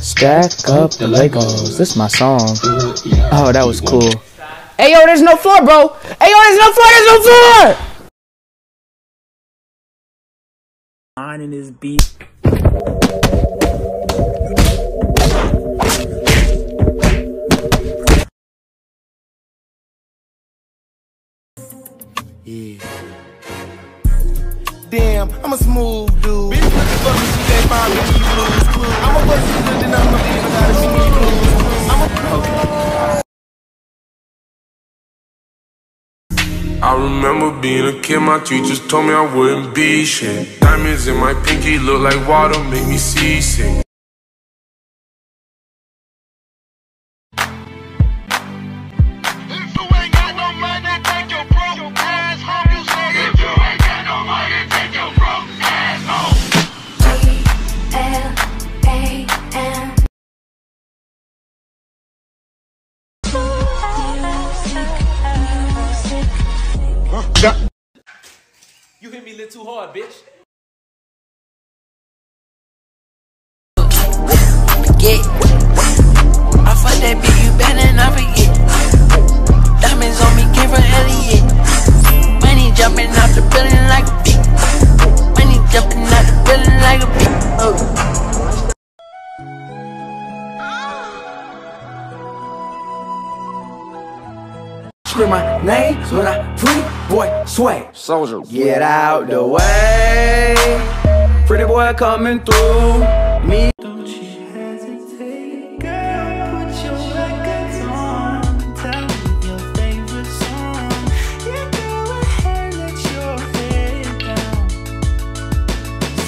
Stack up the Legos. This is my song. Oh, that was cool. Hey yo, there's no floor, bro. Hey yo, there's no floor. There's no floor. Mine in this beat. Yeah. Damn, I'm a smooth dude. Bitch, what the fuck is she ain't find me Blue's Clues? I'm a bust you then I'm a leave without a me blues. I'm a I remember being a kid, my teachers told me I wouldn't be shit. Diamonds in my pinky look like water, make me seasick. If you ain't got no money, take your broke You hit me a little too hard, bitch. forget. Name, so I pretty boy sway. Soldier, get out the way. Pretty boy coming through. Me. Don't you hesitate, girl. Put your records on. Tell me your favorite song. Yeah, go ahead, let your head down.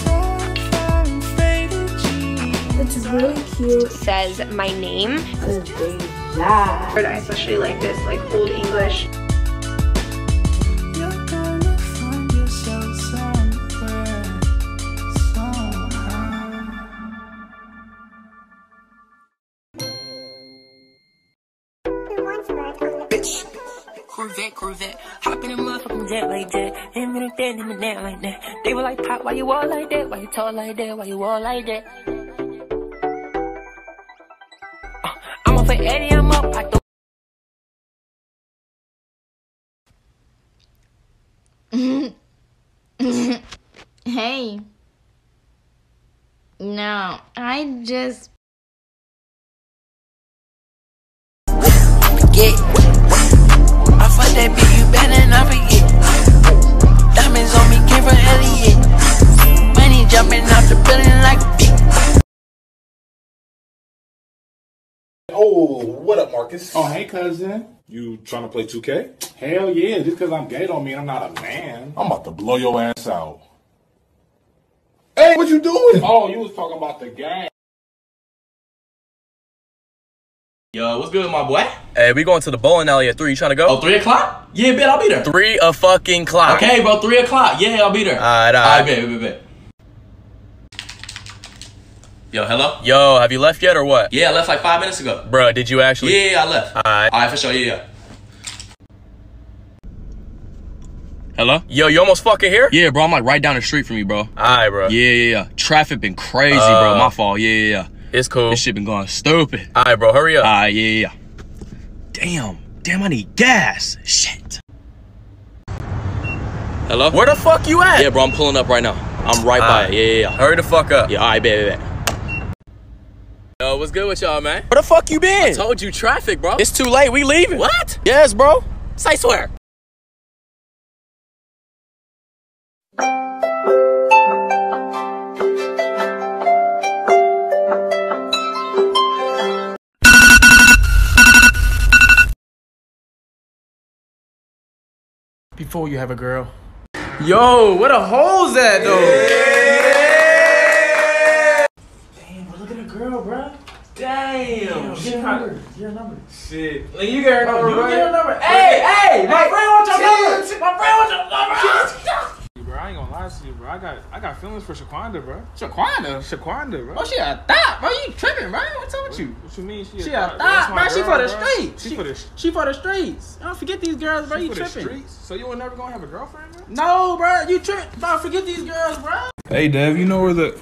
Sapphire faded jeans. It's really cute. says my name. I especially like this, like old English. In a jet like that. Him in a him in that like that. They were like, Pop, why you all like that? Why you tall like that? Why you all like that? Uh, I'm up for Eddie, I'm up. I throw Hey. No, I just forget. I fuck that bitch, jumping out the building like a beat. Oh, what up, Marcus? Oh, hey, cousin. You trying to play 2K? Hell yeah. Just because I'm gay don't mean I'm not a man. I'm about to blow your ass out. Hey, what you doing? Oh, you was talking about the gang. Yo, what's good, my boy? Hey, we going to the bowling alley at three. You trying to go? Oh, three o'clock? Yeah, bet I'll be there. Three a fucking clock. Okay, bro, three o'clock. Yeah, I'll be there. Alright, I alright. bet, bet, bet. Yo, hello? Yo, have you left yet or what? Yeah, I left like five minutes ago. Bro, did you actually? Yeah, yeah, I left. Alright. Alright, for sure, yeah, yeah. Hello? Yo, you almost fucking here? Yeah, bro, I'm like right down the street from you, bro. Alright, bro. Yeah, yeah, yeah. Traffic been crazy, Uh, bro. My fault. Yeah, yeah, yeah. It's cool. This shit been going stupid. Alright, bro, hurry up. Alright, yeah, yeah, yeah. Damn. Damn, I need gas. Shit. Hello? Where the fuck you at? Yeah, bro, I'm pulling up right now. I'm right by Alright. it. Yeah, yeah, yeah. Hurry the fuck up. Yeah, alright, bet, bet, bet. Yo, what's good with y'all, man? Where the fuck you been? I Told you traffic, bro. It's too late. We leaving. What? Yes, bro. Say swear. Before you have a girl. Yo, where the holes at though? Damn, bro, look at the girl, bro. Damn. Get her number. Get her number. Shit. Like, you got her Oh, you get her number. Hey, hey, my friend wants your number. My friend wants your number. Bro, I ain't gonna lie to you, bro. I got, I got feelings for Shaquanda, bro. Shaquanda? Shaquanda, bro. Oh, she a thot, bro. You tripping, bro? What's up with you? What you mean? She, She a a thought, thought, bro. bro. She for the streets. She, She, for the, she for the streets. Don't forget these girls, bro. she You for the tripping? streets. So you were never gonna have a girlfriend, bro? No, bro. You tripping? Bro, forget these girls, bro. Hey, Dev, you know where the?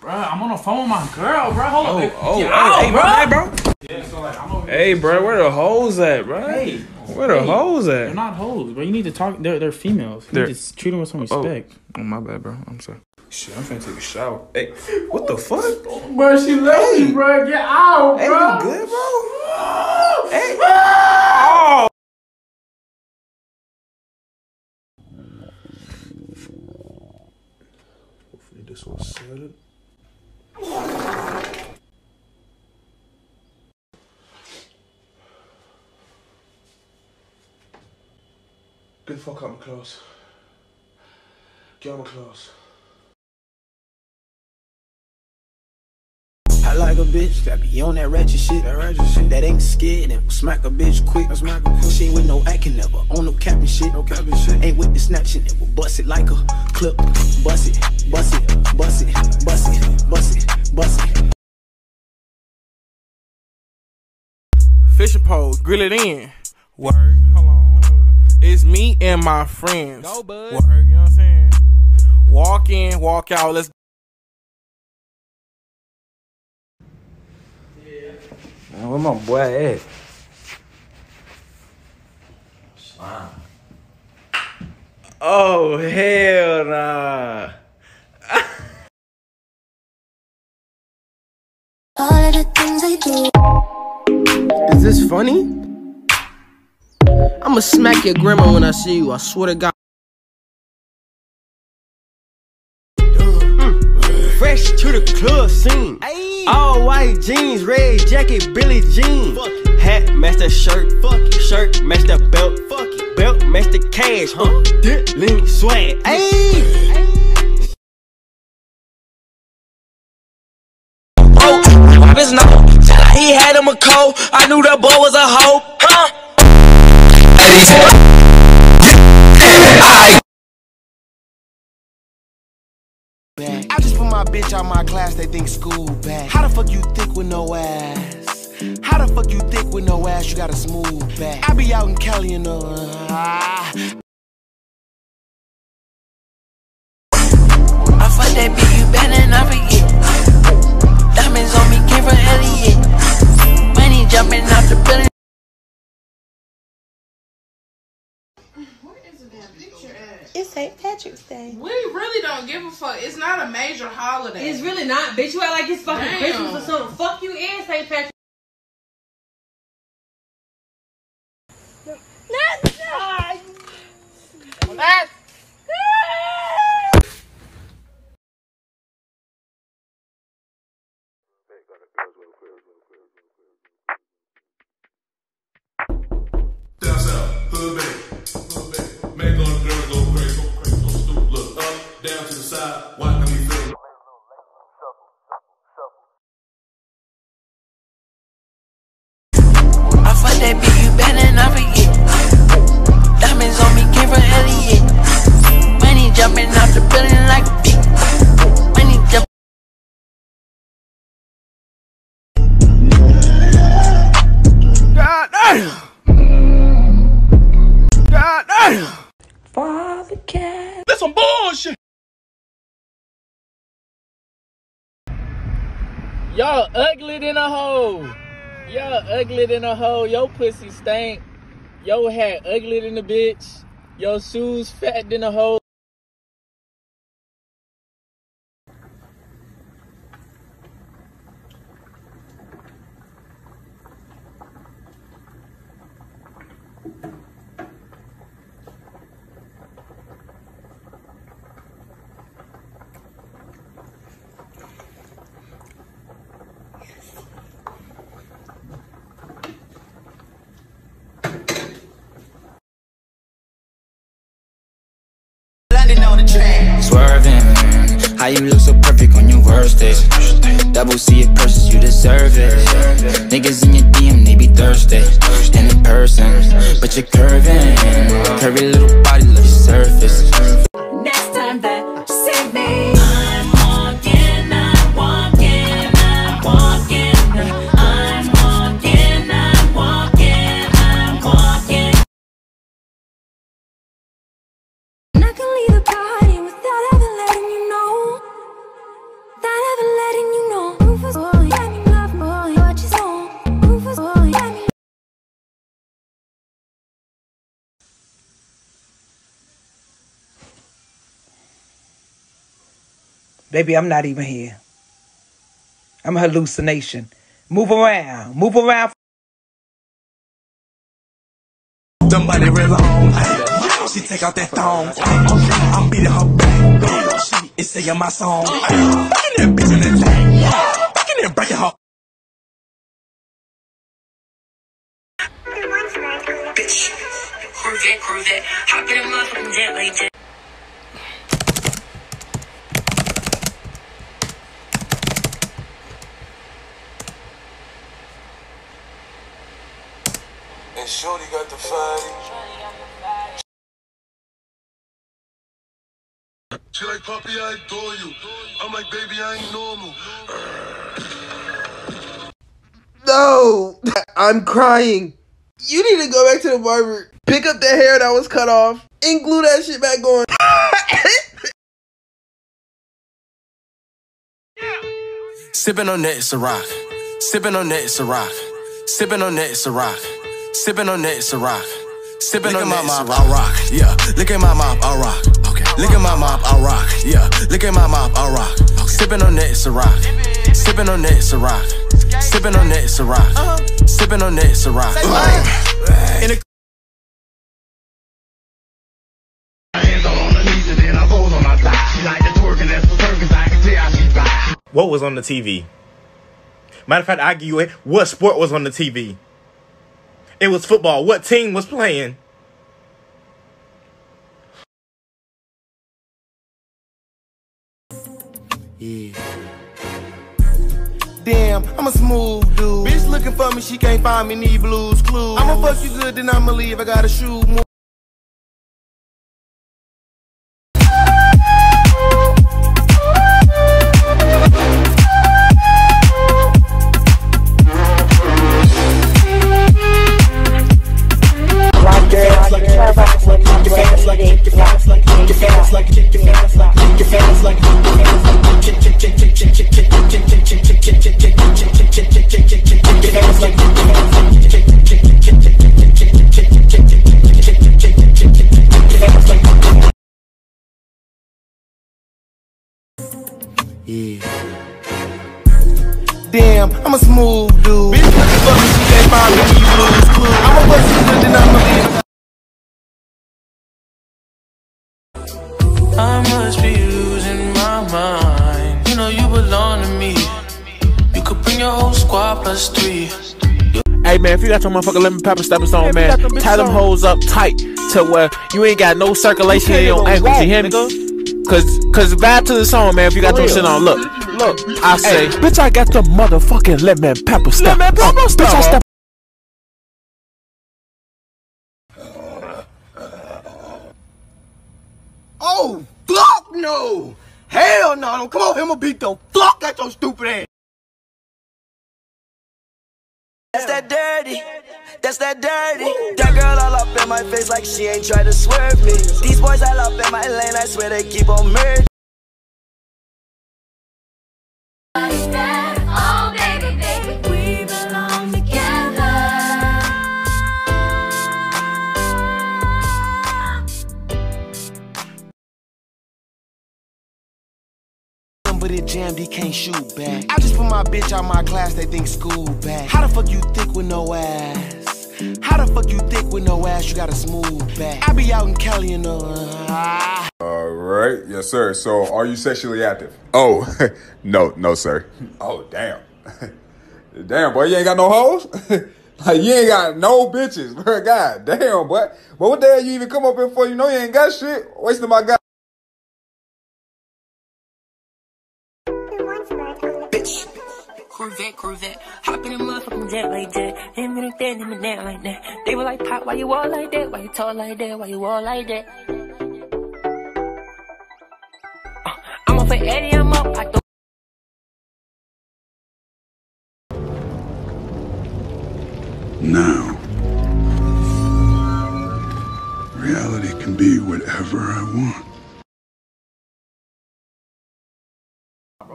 Bro, I'm on the phone with my girl, bro. Hold Oh, on. oh, Get oh, oh, hey, out, hey, bro. hey, bro. Yeah, so like, I'm over Hey, bro, where the hoes at, bro? Hey, where the hey, hoes at? They're not hoes, bro. You need to talk. They're they're females. You They're- need to treat them with some Oh. respect. Oh, my bad, bro. I'm sorry. Shit, I'm finna take a shower. Hey, what the fuck? Bro, she left me, bro. Get out, Hey, bro. you good, bro? Hey. Ah! Oh. This it. Get the fuck out my clothes. Get out my clothes. Like a bitch that be on that ratchet shit. That ratchet shit. That ain't scared and will smack a bitch quick. Smack a quick. She ain't with no acting never on no capping shit. No capping shit. Ain't with the snatching and will bust it like a clip. Bust it, bust it, bust it, bust it, bust it, bust it. Fishing pole, grill it in. Word, hold on. It's me and my friends. Go, bud. Word, you know what I'm saying? Walk in, walk out. Let's. Man, where my boy at? Oh hell nah. All of the things I do. Is this funny? I'ma smack your grandma when I see you, I swear to God. To the club scene. All white jeans, red jacket, Billie Jean. Hat match the shirt, shirt match the belt, belt match the cash, huh? Diddling swag. Ayy. Oh, his nose. He had him a cold. I knew that boy was a hoe. Huh? Put my bitch out my class, they think school bad. How the fuck you thick with no ass? How the fuck you thick with no ass? You got a smooth back. I be out in Cali, you know. ah. I fuck that bitch, you better not forget. Diamonds on me came from Elliot. Money jumping out the building. It's St. Patrick's Day. We really don't give a fuck. It's not a major holiday. It's really not, bitch. You act like it's fucking Damn. Christmas or something. Fuck you and St. Patrick. Down south, hood hood baby. The side, watch feel. I fuck that bitch, Y'all ugly than a hoe. Y'all ugly than a hoe. Your pussy stank. Your hat ugly than a bitch. Your shoes fat than a hoe. You look so perfect on your worst days. Double C it purses, you deserve it. Niggas in your DM, they be thirsty. And in person, but you're curving. Curvy little body, love your surface. Next time that Baby, I'm not even here. I'm a hallucination. Move around. Move around. Somebody real on. Ay, She take out that thong. Ay, I'm beating her back. She is singing my song. Ay, Fucking that bitch in the tank. Fucking that breaking her. Bitch, Corvette, Corvette, hop in a motherfucking jet like that. Shorty got the fatty. She like, Poppy, I adore you. I'm like, baby, I ain't normal. No, I'm crying. You need to go back to the barber, pick up that hair that was cut off, and glue that shit back on. Sipping on that Ciroc. Sipping on that Ciroc. Sipping on that Ciroc. Sipping on that Ciroc. Sipping on my mop, I rock. Yeah, look at my mop, I rock. Okay. Look at my mop, I rock. Yeah, look at my mop, I rock. Okay. Sipping on that Ciroc. Sipping on that Ciroc. Sipping on that Ciroc. Sipping on that Ciroc. In the What was on the TV? Matter of fact, I give you it. What sport was on the TV? It was football. What team was playing? Yeah. Damn, I'm a smooth dude. Bitch looking for me, she can't find me, need Blue's Clues. I'ma fuck you good, then I'ma leave. I got a shoe. Yeah. Damn, I'm a smooth dude. Bitch looking for me, she can't find me, need Blue's Clues. I'ma fuck you good, then I'ma leave. I must be losing my mind. You know you belong to me. You could bring your whole squad plus three. Hey man, if you got your motherfucking lemon pepper stepping stone, man, tie them hoes up tight to where you ain't got no circulation in your ankles. You hear me? Cause, cause vibe to the song, man. If you got your shit on, look, look. I say, bitch, I got the motherfucking lemon pepper step. Lemon pepper uh, bitch, I step. Oh, fuck no! Hell no! Don't come on here, I'ma beat the fuck out your stupid ass. That's that dirty. That's that dirty. That girl all up in my face like she ain't try to swerve me. These boys all up in my lane, I swear they keep on murdering. He can't shoot back. I just put my bitch out my class, they think school back. How the fuck you thick with no ass? How the fuck you thick with no ass? You got a smooth back. I be out in Cali, you know. ah. All right, yes, sir. So, are you sexually active? Oh, no, no, sir. Oh, damn. damn, boy, you ain't got no hoes? like, you ain't got no bitches, bro. God damn, boy. But what the hell you even come up here for? You know you ain't got shit. Wasting my god. Corvette, Corvette, hop in a motherfucking jet like that. Him and that, him and that like that. They were like, Pop, why you all like that? Why you tall like that? Why you all like that? Uh, I'm up for Eddie, I'm up. I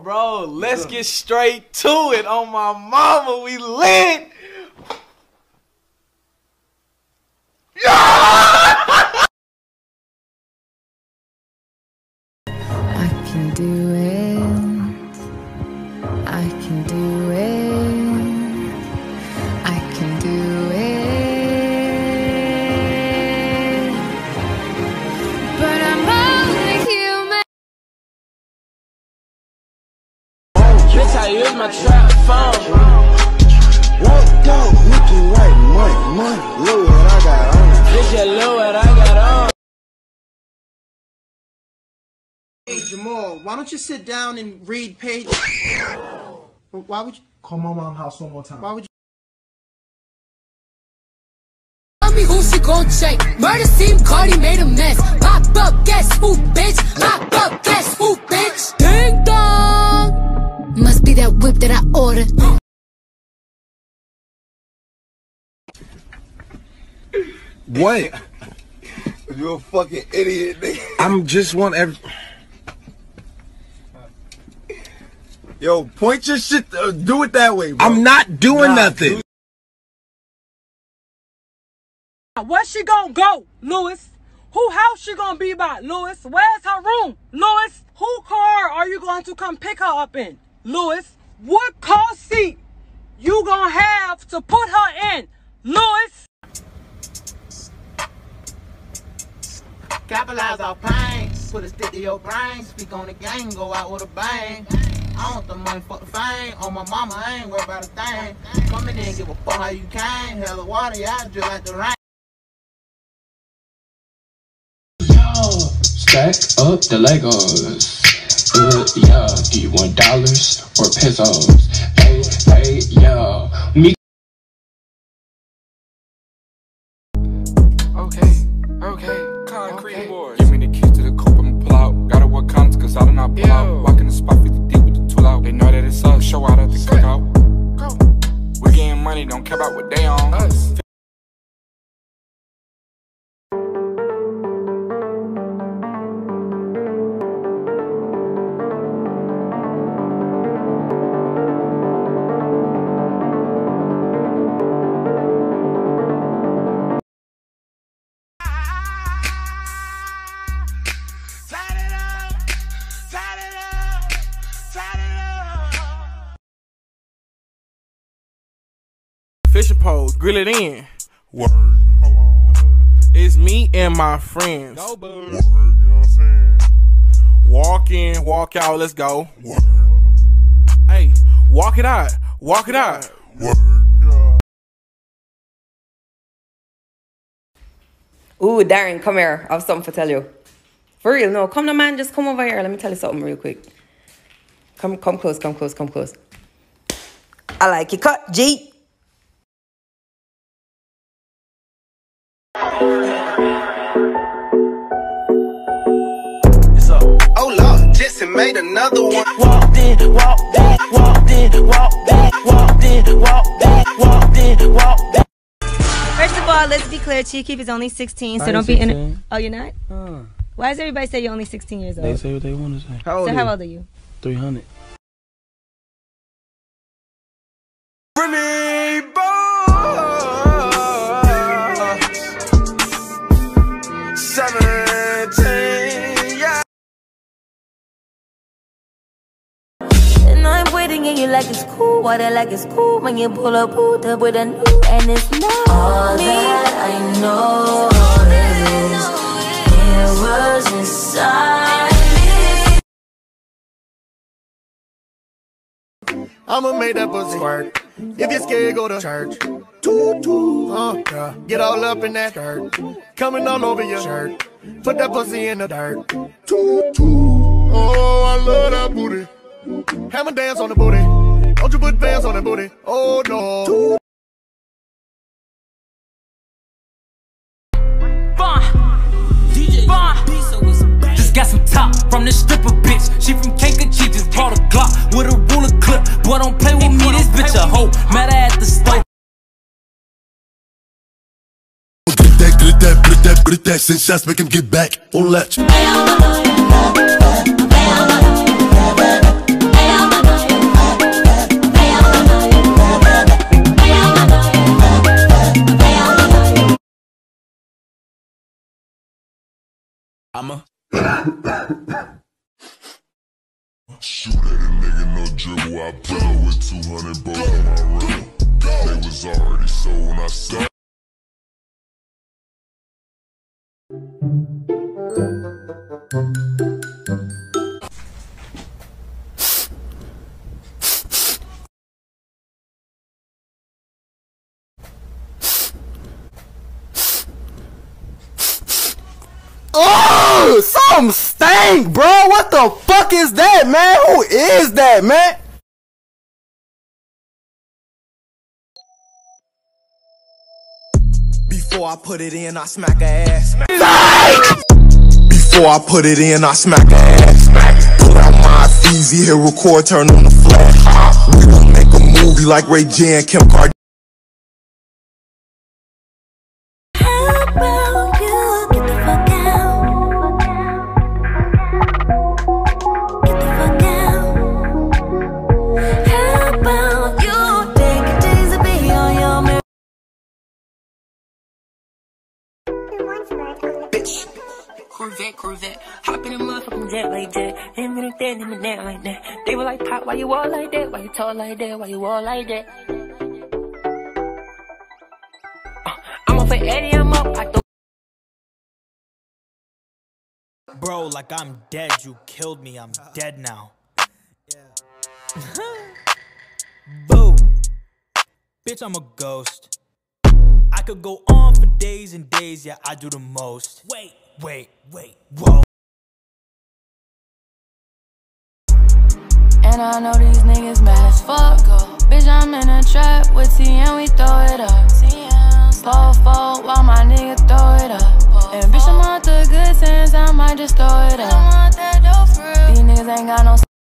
Bro, let's get straight to it. On my mama, we lit. I I use my trap phone. Walked out looking like money, money. Look what I got on. Bitch, you know what I got on. Hey Jamal, why don't you sit down and read page? Why would you Call my mom house one more time. Why would you? Tell me who she gon' check. Murder scene, Cardi made a mess. Pop up, guess who, bitch? Pop up, guess who, that whip that I ordered. What? You're a fucking idiot, nigga. I'm just one every. Yo, point your shit. Uh, do it that way, bro. I'm not doing nothing. Where she gonna go, Lewis? Who house she gonna be by, Lewis? Where's her room, Lewis? Who car are you going to come pick her up in, Lewis? What car seat you gonna have to put her in, Lewis? Capitalize our pain, put a stick to your brain, speak on the gang, go out with a bang. I want the money, fuck the fame. On my mama, I ain't worried about a thing. Come in there and give a fuck how you came. Hell of water, y'all just like the rain. Stack up the Legos. Uh, yeah, do you want dollars or pesos? Hey, hey, yeah. Me Okay, okay, concrete boys. Give me the keys to the coupe, I'ma pull out. Gotta work counts, cause I do not pull out. Walk in the spot 50 deep with the tool out. They know that it's us, show out at the cookout. Go. We getting money, don't care about what they on. Us. Fishing pole, grill it in. Word. It's me and my friends. Walk in, walk out, let's go. Hey, walk it out, walk it out. Ooh, Darren, come here. I have something to tell you. For real, no. Come on, man. Just come over here. Let me tell you something real quick. Come, come close, come close, come close. I like it. Cut, G. made another one. Walked in, walked in, walked in, walked in, walked in, walked in, walked in, walked in. First of all, let's be clear. Chief is only 16, so I don't ain't be in. Oh, you're not? Uh, Why does everybody say you're only 16 years old? they say what they want to say. so how old are you? 300. Seventeen, And I'm waiting and you like it's cool. Water like it's cool when you pull up, pulled up with a new. And it's not all that I know is it was inside me. I'ma make that pussy work. If you're scared, go to church. Toot toot, uh, yeah. Get all up in that dirt. Coming all over your shirt. Put that pussy in the dirt. Toot toot. Oh, I love that booty. Hammer dance on the booty. Don't you put pants on the booty. Oh no. Just got some top from the stripper bitch. She from Kankakee, just brought a Glock with a ruler clip. Boy, don't play with me, this bitch a hoe. Met her at the store. Get that, get that, put that But if that six shots make him get back on latch. I'ma Shoot at a nigga, no dribble. I up with 200 both in my room. They was already sold when I saw. Oh, some stank, bro. What the fuck is that, man? Who is that, man? Before I put it in, I smack her ass. Before I put it in, I smack her ass. Put out my easy, hit record, turn on the flash. We gon' make a movie like Ray J and Kim Kardashian. That. Him and that, him and that like that. They were like, Pop, why you all like that? Why you talk like that? Why you all like that? Uh, I'm up for Eddie, I'm up. I throw Bro, like I'm dead. You killed me. I'm dead now. Boo. Bitch, I'm a ghost. I could go on for days and days. Yeah, I do the most. Wait, wait, wait. Whoa. And I know these niggas mad as fuck. Bitch, I'm in a trap with T and we throw it up. Fall, fall while my nigga throw it up. And bitch, I'm on the good sense, I might just throw it up. These niggas ain't got no.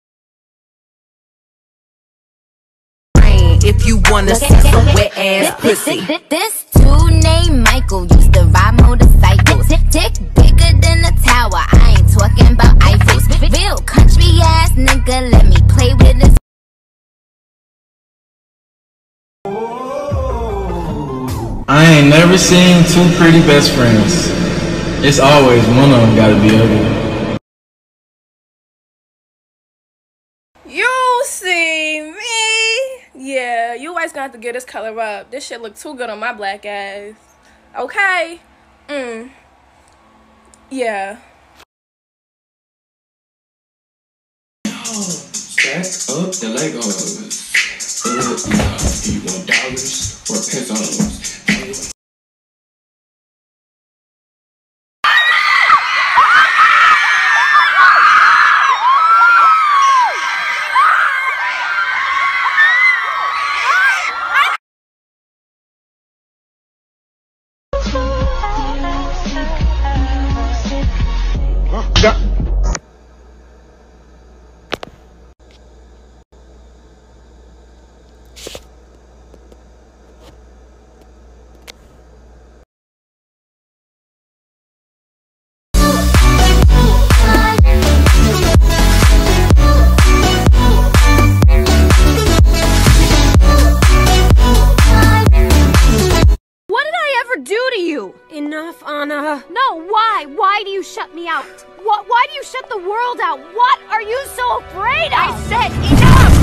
If you wanna see some wet ass pussy. This dude named Michael used to ride motorcycles. Dick bigger than a tower. I ain't talking about Eiffels. Real country ass nigga, let me play with this. I ain't never seen two pretty best friends. It's always one of them gotta be ugly. You see me? Always gonna have to get this color up. This shit look too good on my black ass. Okay? Mm. Yeah. Stack up the Legos. Uh, nah, you want dollars or pesos? Shut out? What? Why do you shut the world out? What are you so afraid of? I said enough!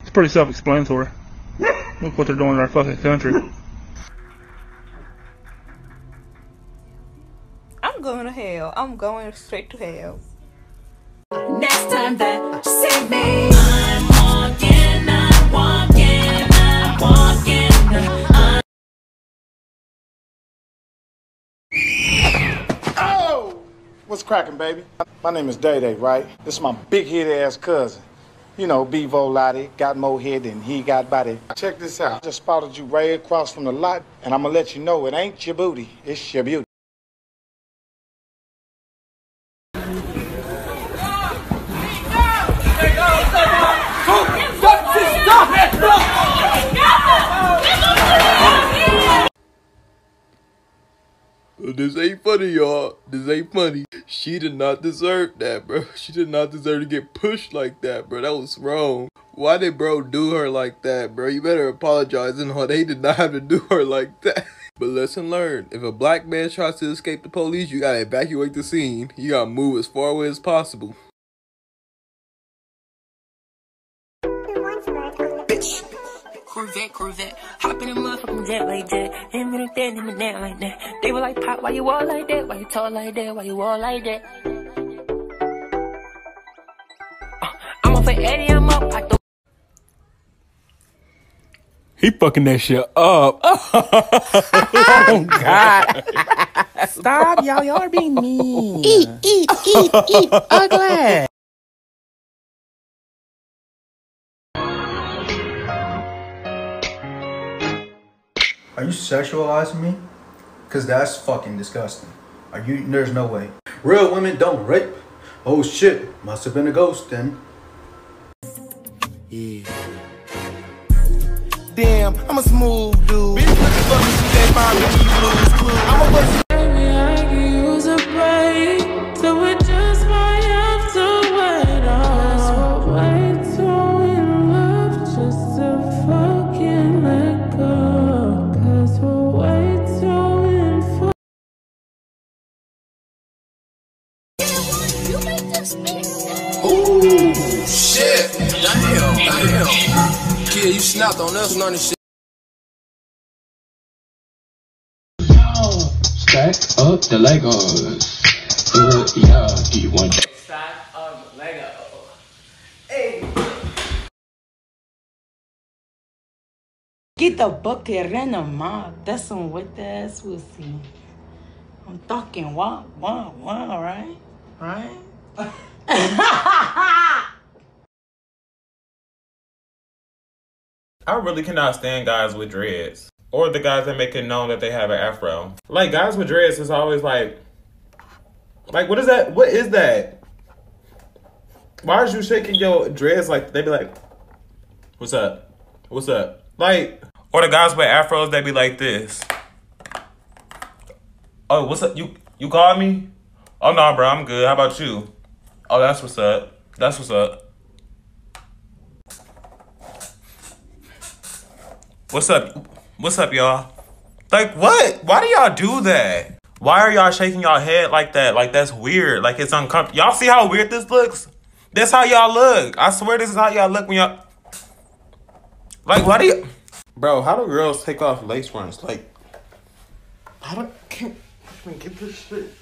It's pretty self-explanatory. Look what they're doing in our fucking country. I'm going to hell. I'm going straight to hell. Next time that you see me, What's cracking, baby? My name is Day Day, right? This is my big head ass cousin. You know, Bevo Lottie got more head than he got body. Check this out. I just spotted you right across from the lot, and I'm gonna let you know it ain't your booty, it's your beauty. Funny, y'all. This ain't funny. She did not deserve that, bro. She did not deserve to get pushed like that, bro. That was wrong. Why did bro do her like that, bro? You better apologize and all. They did not have to do her like that. But lesson learned. If a black man tries to escape the police, you gotta evacuate the scene. You gotta move as far away as possible. Corvette, Corvette. Hop in a motherfucking jet like that. Him and that, him and that like that. They were like, Pop, why you all like that? Why you tall like that? Why you all like that? Uh, I'm up for Eddie, I'm up. I th- He fucking that shit up. oh God! Stop, y'all. Y'all are being mean. Eat, eat, eat, eat. Ugly. Are you sexualizing me? Cause that's fucking disgusting. Are you? There's no way. Real women don't rape. Oh shit! Must have been a ghost then. Yeah. Damn, I'm a smooth dude. Bitch, looking for me, she can't find me. Blue's Clues. I'm a pussy. Ooh, shit. Damn, damn. Kid, you snapped on us and on this shit. Stack up the Legos. Uh, yeah, get one. Stack of Lego. Hey. Get the bucket and the mop. That's some wet ass pussy. I'm talking wow, wow, wow, right? Right? I really cannot stand guys with dreads. Or the guys that make it known that they have an afro. Like guys with dreads is always like Like what is that? What is that? Why is you shaking your dreads like they be like What's up? What's up? Like or the guys with afros they be like this. Oh, what's up? You you called me? Oh no, bro, I'm good. How about you? Oh, that's what's up. That's what's up. What's up? What's up, y'all? Like, what? Why do y'all do that? Why are y'all shaking y'all head like that? Like, that's weird. Like, it's uncomfortable. Y'all see how weird this looks? That's how y'all look. I swear this is how y'all look when y'all... Like, why do you... Bro, how do girls take off lace fronts? Like, how do... Can't fucking get this shit.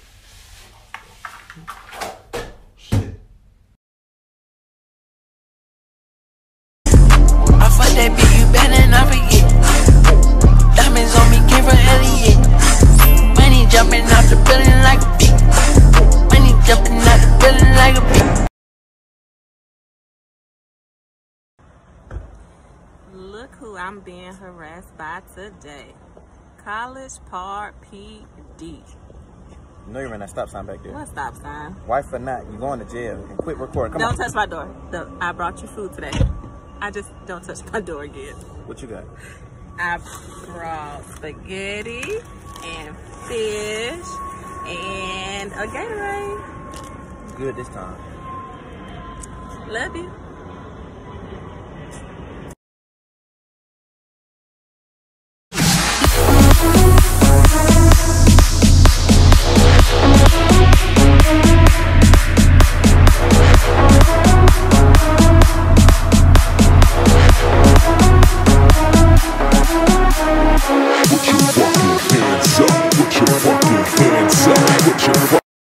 Look who I'm being harassed by today. College Park PD. You know you're in that stop sign back there. What stop sign? Wife or not, You're going to jail and quit recording. Come don't on. touch my door. No, I brought you food today. I just don't touch my door again. What you got? I brought spaghetti and fish and a Gatorade. Good this time. Love you.